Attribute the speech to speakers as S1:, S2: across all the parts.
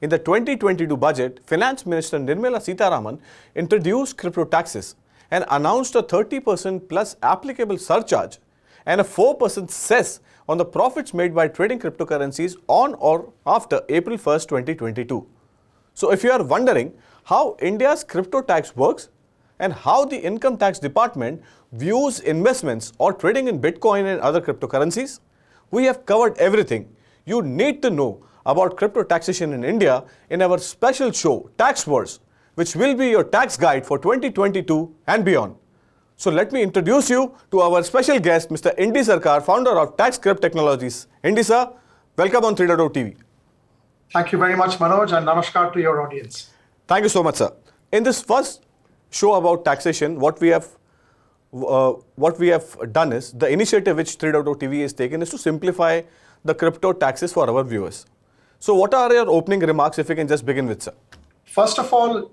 S1: In the 2022 budget, Finance Minister Nirmala Sitharaman introduced crypto taxes and announced a 30% plus applicable surcharge and a 4% cess on the profits made by trading cryptocurrencies on or after April 1st, 2022. So, if you are wondering how India's crypto tax works and how the income tax department views investments or trading in Bitcoin and other cryptocurrencies, we have covered everything you need to know about crypto taxation in India in our special show Tax-Verse, which will be your tax guide for 2022 and beyond. So let me introduce you to our special guest, Mr. Indy Sarkar, founder of TaxCrypt Technologies. Indy sir, welcome on 3.0 TV.
S2: Thank you very much, Manoj, and namaskar to your audience.
S1: Thank you so much, sir. In this first show about taxation, what we have uh, what we have done is the initiative which 3.0 TV has taken is to simplify the crypto taxes for our viewers. So, what are your opening remarks if you can just begin with, sir?
S2: First of all,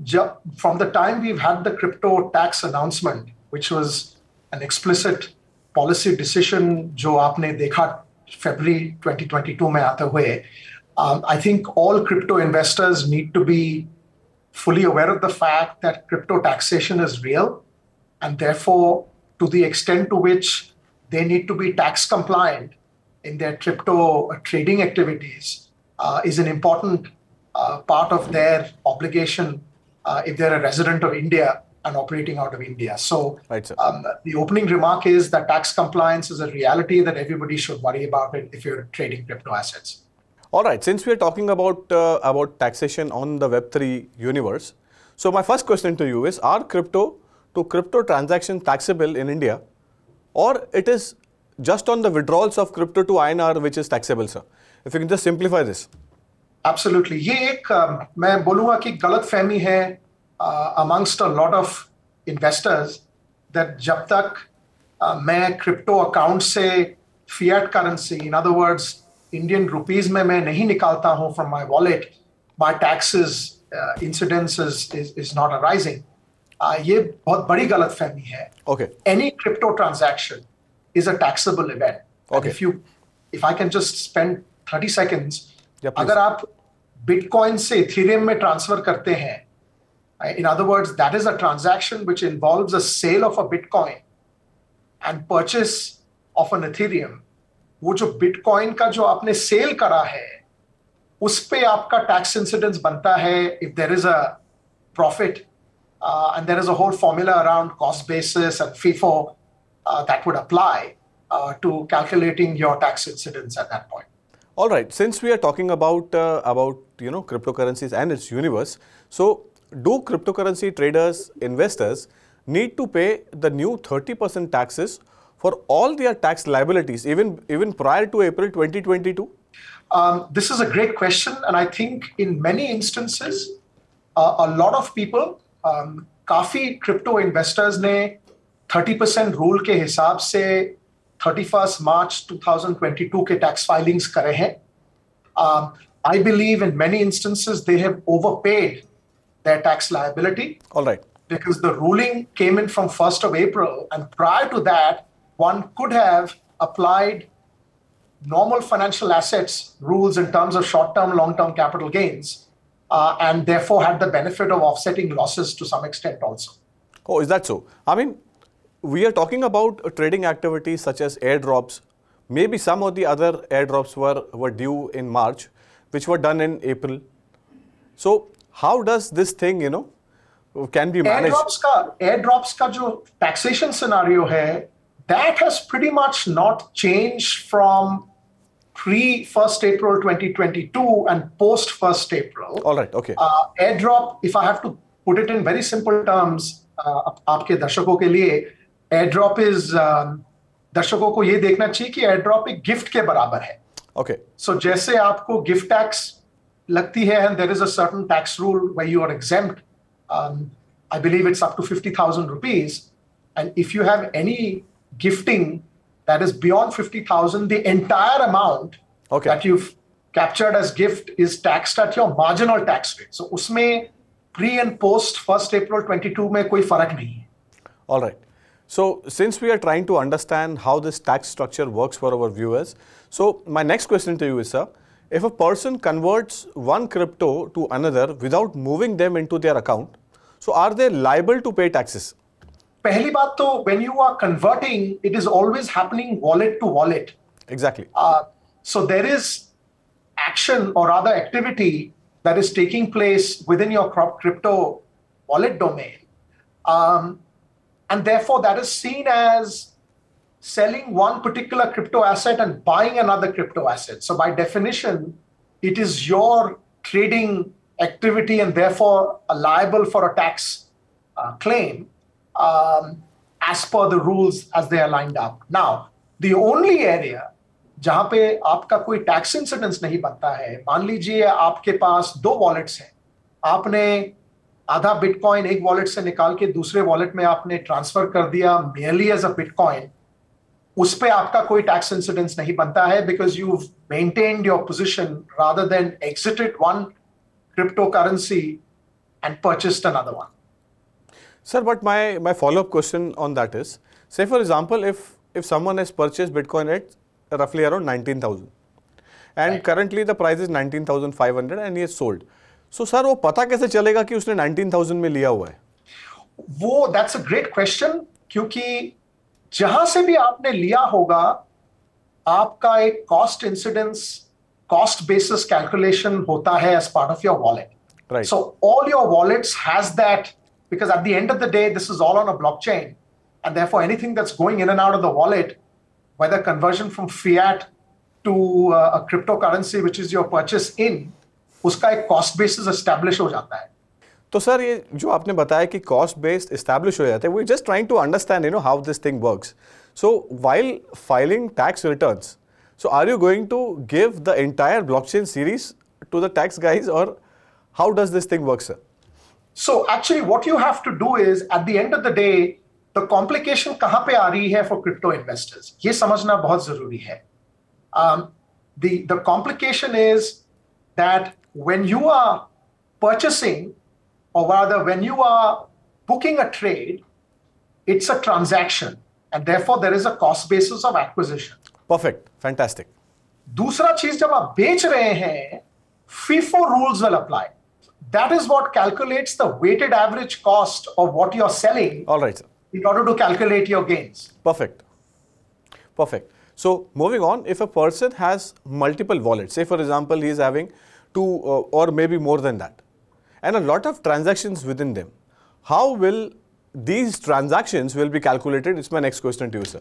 S2: from the time we've had the crypto tax announcement, which was an explicit policy decision, जो आपने देखा February 2022 में आते हुए, um, I think all crypto investors need to be fully aware of the fact that crypto taxation is real, and therefore, to the extent to which they need to be tax compliant in their crypto trading activities, uh, is an important uh, part of their obligation uh, if they're a resident of India and operating out of India. So right, um, the opening remark is that tax compliance is a reality that everybody should worry about it if you're trading crypto assets.
S1: All right. Since we're talking about uh, about taxation on the Web3 universe, so my first question to you is: Are crypto to crypto transactions taxable in India, or it is just on the withdrawals of crypto to INR which is taxable, sir? If you can just simplify this
S2: absolutely ये एक um, मैं बोलूँगा कि गलत है amongst a lot of investors that जब तक uh, मैं क्रिप्टो अकाउंट से fiat currency in other words Indian rupees में मैं नहीं निकालता हूँ from my wallet my taxes incidences is is not arising ये बहुत बड़ी गलत फहमी है।
S1: Okay
S2: any crypto transaction is a taxable event if you if I can just spend thirty seconds अगर आप बिटकॉइन से इथेरियम में ट्रांसफ़र करते हैं in other words that is a transaction which involves a sale of a bitcoin and purchase of an ethereum वो जो bitcoin का जो आपने सेल करा है उस पे आपका टैक्स इंसिडेंस बनता है if there is a profit and there is a whole formula around cost basis and FIFO that would apply to calculating your tax incidence at that point
S1: All right. Since we are talking about uh, about you know cryptocurrencies and its universe, so do cryptocurrency traders, investors need to pay the new 30% taxes for all their tax liabilities, even even prior to April 2022?
S2: Um, this is a great question, and I think in many instances, uh, a lot of people, um, काफी crypto investors ने 30% rule के हिसाब से 31st March 2022 के tax filings करे हैं um, I believe in many instances they have overpaid their tax liability.
S1: All right.
S2: Because the ruling came in from 1st of April, and prior to that, one could have applied normal financial assets rules in terms of short term, long term capital gains, uh, and therefore had the benefit of offsetting losses to some extent also.
S1: Oh, is that so? I mean, we are talking about trading activities such as airdrops. Maybe some of the other airdrops were, were due in March, which were done in April. So how does this thing, you know, can be managed?
S2: Airdrops ka, airdrops ka jo taxation scenario hai, that has pretty much not changed from pre 1st April 2022 and post 1st April.
S1: All right, okay.
S2: Uh, airdrop, if I have to put it in very simple terms, uh, आपके दर्शकों के लिए airdrop is um, दर्शकों को यह देखना चाहिए कि एयरड्रॉप एक गिफ्ट के बराबर है
S1: ओके
S2: सो so, जैसे आपको गिफ्ट टैक्स लगती है and there is a certain tax rule where you are exempt I believe it's up to fifty thousand rupees and if you have any gifting that is beyond 50,000, the entire amount
S1: okay.
S2: that you've captured as gift is taxed at your marginal tax rate. So उसमें pre and post 1st April 22 में कोई फ़र्क नहीं है.
S1: All right. So, since we are trying to understand how this tax structure works for our viewers, so my next question to you is, sir, if a person converts one crypto to another without moving them into their account, so are they liable to pay taxes?
S2: पहली बात तो when you are converting, it is always happening wallet to wallet.
S1: Exactly.
S2: Uh, so there is action or rather activity that is taking place within your crop- crypto wallet domain. Um, and therefore, that is seen as selling one particular crypto asset and buying another crypto asset. So, by definition, it is your trading activity and therefore liable for a tax uh, claim um, as per the rules as they are lined up. Now, the only area जहां पे आपका कोई tax incidence नहीं बनता है मान लीजिए आपके पास दो वॉलेट्स हैं आपने आधा बिटकॉइन एक वॉलेट से निकाल के दूसरे वॉलेट में आपने ट्रांसफ़र कर दिया मेयरली एज अ बिटकॉइन उस पर आपका कोई टैक्स इंसिडेंस नहीं बनता है because you maintain your position rather than exited one crypto currency and purchased another one
S1: sir but my my follow up question on that is say for example if if someone has purchase bitcoin at रफली around 19000 and currently the price is 19500 and he sold so so, sir वो पता कैसे चलेगा कि उसने 19,000 में लिया हुआ है?
S2: वो दैट्स अ ग्रेट क्वेश्चन क्योंकि जहाँ से भी आपने लिया होगा आपका एक cost incidence cost basis calculation होता है as part of your wallet
S1: right
S2: so all your wallet has that because at the end of the day this is all on a blockchain and therefore anything that's going in and out of the wallet whether conversion from fiat to a crypto currency which is your purchase in उसका एक cost basis establish हो जाता है.
S1: तो sir ये जो आपने बताया कि कॉस्ट बेस्ड इस्टेब्लिश हो जाते हैं we just trying to understand you know how this thing works so while filing tax returns so are you going to give the entire blockchain series to the tax guys और how does this thing work sir
S2: So actually, what you have to do is, at the end of the day, the complication कहाँ पे आ रही है for crypto investors? ये समझना बहुत ज़रूरी है. Um, the the complication is that when you are purchasing, or rather when you are booking a trade, it's a transaction, and therefore there is a cost basis of acquisition.
S1: Perfect fantastic
S2: दूसरा चीज जब आप बेच रहे हैं FIFO rules will apply. That is what calculates the weighted average cost of what you're selling
S1: all right sir
S2: in order to calculate your gains.
S1: Perfect. Perfect. So moving on, if a person has multiple wallets, say for example he is having two uh, or maybe more than that, and a lot of transactions within them, how will these transactions will be calculated? It's my next question to you, sir.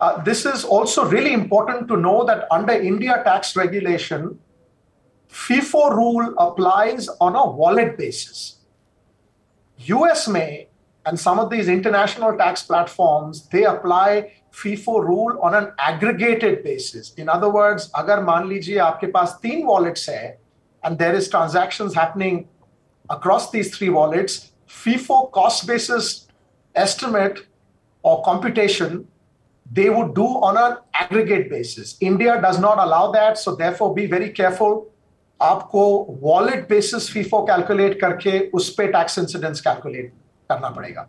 S2: Uh, this is also really important to know that under India tax regulation, FIFO rule applies on a wallet basis. US may and some of these international tax platforms they apply FIFO rule on an aggregated basis. In other words, अगर मान लीजिए आपके पास तीन wallets है and there is transactions happening across these three wallets, FIFO cost basis estimate or computation they would do on an aggregate basis. India does not allow that, so therefore be very careful. आपको wallet basis FIFO calculate करके उस पे tax incidence calculate करना पड़ेगा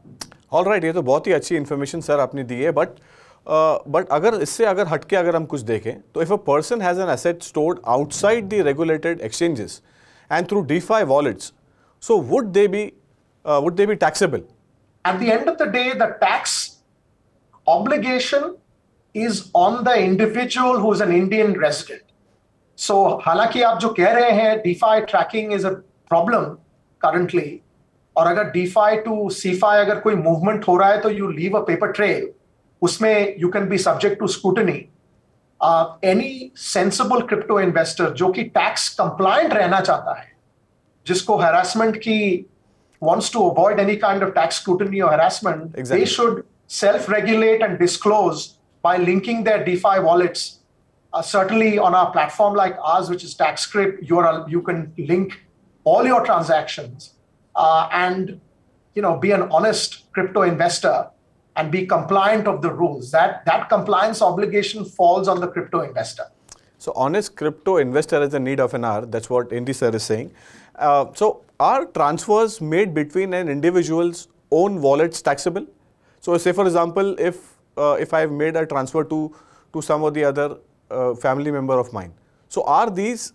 S1: all right ये तो बहुत ही अच्छी इन्फॉर्मेशन सर आपने दी है बट बट uh, अगर इससे अगर हटके अगर हम कुछ देखें तो if a person has an asset stored outside the regulated exchanges and through DeFi wallets so would they be would they be taxable
S2: at the end of the day the tax obligation is on the individual who is an Indian resident so हालाँकि आप जो कह रहे हैं DeFi tracking is a problem currently और अगर DeFi to CeFi अगर कोई मूवमेंट हो रहा है तो you leave a paper trail उसमें you can be subject to scrutiny any sensible crypto investor जो कि टैक्स कंप्लायंट रहना चाहता है जिसको हेरासमेंट की wants to avoid any kind of tax scrutiny or harassment, they should self regulate and disclose by linking their DeFi wallets. Uh, certainly, on our platform like ours, which is TaxCrypt, you can link all your transactions. Uh, and you know be an honest crypto investor and be compliant of the rules. That that compliance obligation falls on the crypto investor.
S1: So honest crypto investor is in need of an hour. That's what Indy sir is saying. Uh, so are transfers made between an individual's own wallets taxable? So say for example, if uh, if I've made a transfer to to some or the other uh, family member of mine, so are these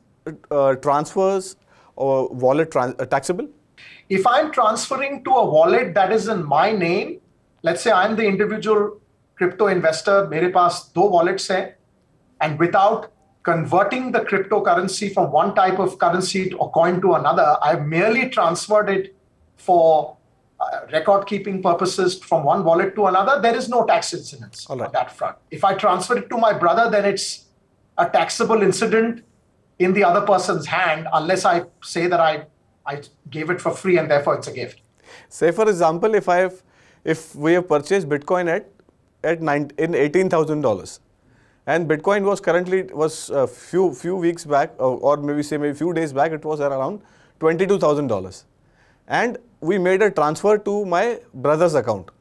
S1: uh, transfers or wallet trans- uh, taxable?
S2: If I'm transferring to a wallet that is in my name, let's say I'm the individual crypto investor, मेरे पास दो wallets हैं, and without converting the cryptocurrency from one type of currency or coin to another, I've merely transferred it for uh, record keeping purposes from one wallet to another, there is no tax incidence
S1: All right.
S2: on that front. If I transfer it to my brother, then it's a taxable incident in the other person's hand, unless I say that I, I gave it for free and therefore it's a gift.
S1: Say for example, if I have, if we have purchased Bitcoin at at nine, in eighteen thousand dollars, and Bitcoin was currently was a few few weeks back, or, or maybe say maybe few days back, it was at around twenty two thousand dollars, and we made a transfer to my brother's account.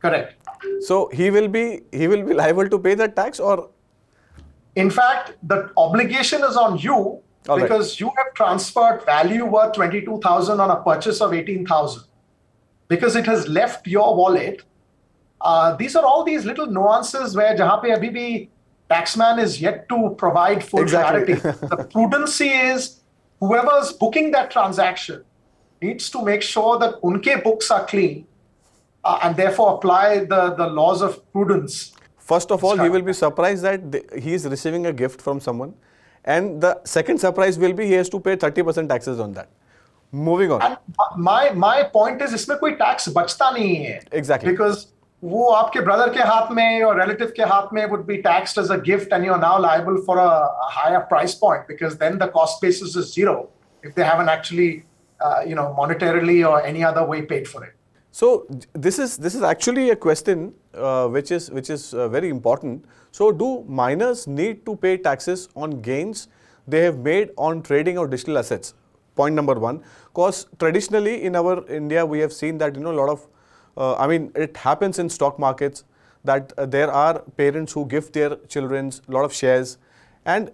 S2: Correct.
S1: So he will be he will be liable to pay that tax, or
S2: In fact, the obligation is on you
S1: All right.
S2: because you have transferred value worth 22,000 on a purchase of 18,000. Because it has left your wallet. Uh, these are all these little nuances where jahan pe abhi bhi taxman is yet to provide full
S1: Exactly.
S2: clarity. the prudency is whoever's booking that transaction needs to make sure that unke books are clean uh, and therefore apply the, the laws of prudence
S1: First of all, he will be surprised that the, he is receiving a gift from someone. And the second surprise will be he has to pay 30% taxes on that. Moving on.
S2: And my my point is इसमें कोई tax बचता नहीं है
S1: Exactly.
S2: because वो आपके brother के हाथ में और रिलेटिव के हाथ में would be taxed as a gift and you're now liable for a, a higher price point because then the cost basis is zero if they haven't actually uh, you know monetarily or any other way paid for it
S1: So th- this is this is actually a question uh, which is which is uh, very important. So do miners need to pay taxes on gains they have made on trading of digital assets? Point number one, because traditionally in our India we have seen that you know a lot of, uh, I mean it happens in stock markets that uh, there are parents who give their children a lot of shares, and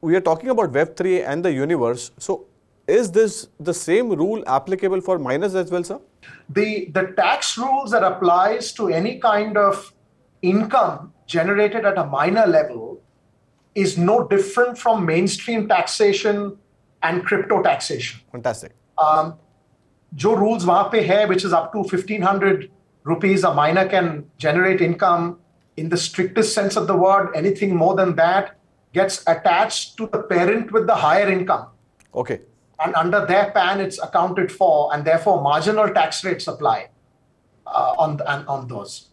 S1: we are talking about Web3 and the universe. So is this the same rule applicable for miners as well, sir?
S2: the the tax rules that applies to any kind of income generated at a minor level is no different from mainstream taxation and crypto taxation.
S1: Fantastic.
S2: Um, जो rules वहाँ पे है, which is up to 1500 rupees a miner can generate income in the strictest sense of the word. Anything more than that gets attached to the parent with the higher income.
S1: Okay.
S2: And under their PAN, it's accounted for, and therefore marginal tax rates apply uh, on, on, on those.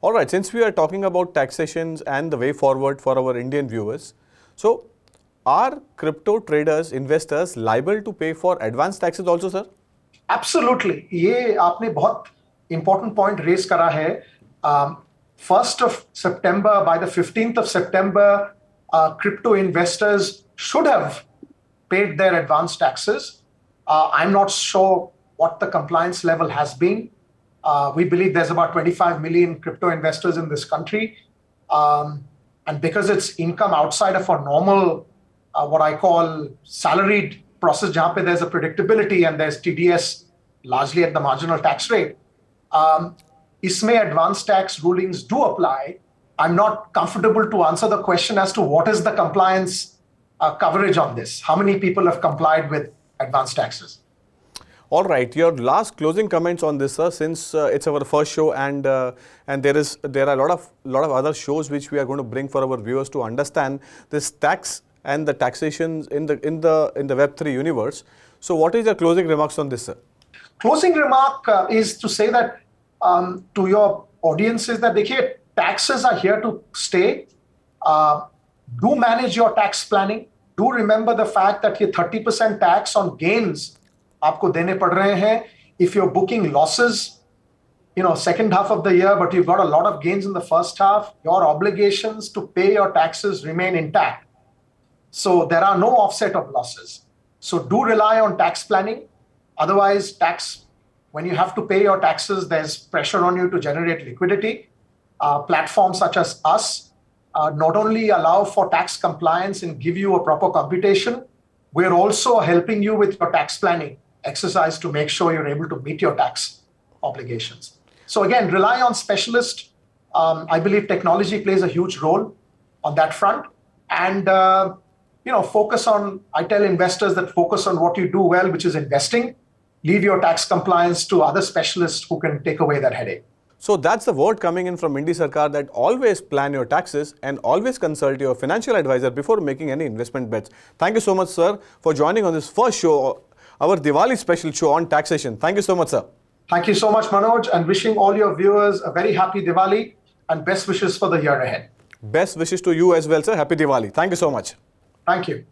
S1: All right. Since we are talking about taxations and the way forward for our Indian viewers, so are crypto traders, investors liable to pay for advanced taxes also, sir?
S2: Absolutely. ये आपने बहुत important point raise करा है. Um, 1st of September, by the 15th of September, uh, crypto investors should have paid their advance taxes. Uh, I'm not sure what the compliance level has been. Uh, we believe there's about 25 million crypto investors in this country. Um, and because it's income outside of a normal, uh, what I call salaried process, जहाँ पे there's a predictability and there's TDS largely at the marginal tax rate, um, इसमें advanced tax rulings do apply. I'm not comfortable to answer the question as to what is the compliance uh, coverage on this. How many people have complied with advanced taxes?
S1: All right, your last closing comments on this, sir. Since uh, it's our first show, and uh, and there is there are a lot of lot of other shows which we are going to bring for our viewers to understand this tax and the taxation in the in the in the Web three universe. So, what is your closing remarks on this, sir?
S2: Closing remark uh, is to say that um, to your audience is that देखिए taxes are here to stay. Uh, do manage your tax planning. Do remember the fact that ये 30% tax on gains आपको देने पड़ रहे हैं. If you're booking losses, you know, second half of the year, but you've got a lot of gains in the first half, your obligations to pay your taxes remain intact. so there are no offset of losses. So do rely on tax planning. Otherwise, tax when you have to pay your taxes, there's pressure on you to generate liquidity. Uh, platforms such as us uh, not only allow for tax compliance and give you a proper computation, we're also helping you with your tax planning exercise to make sure you're able to meet your tax obligations. So again, rely on specialists. Um, I believe technology plays a huge role on that front, and uh, you know, focus on, I tell investors that focus on what you do well, which is investing. Leave your tax compliance to other specialists who can take away that headache.
S1: So that's the word coming in from Indy Sarkar that always plan your taxes and always consult your financial advisor before making any investment bets. Thank you so much, sir, for joining on this first show, our Diwali special show on taxation. Thank you so much, sir.
S2: Thank you so much, Manoj, and wishing all your viewers a very happy Diwali and best wishes for the year ahead.
S1: Best wishes to you as well, sir. Happy Diwali. Thank you so much.
S2: Thank you.